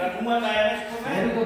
रखूँगा टायर इसको मैं